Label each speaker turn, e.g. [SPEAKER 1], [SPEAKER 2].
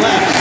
[SPEAKER 1] left.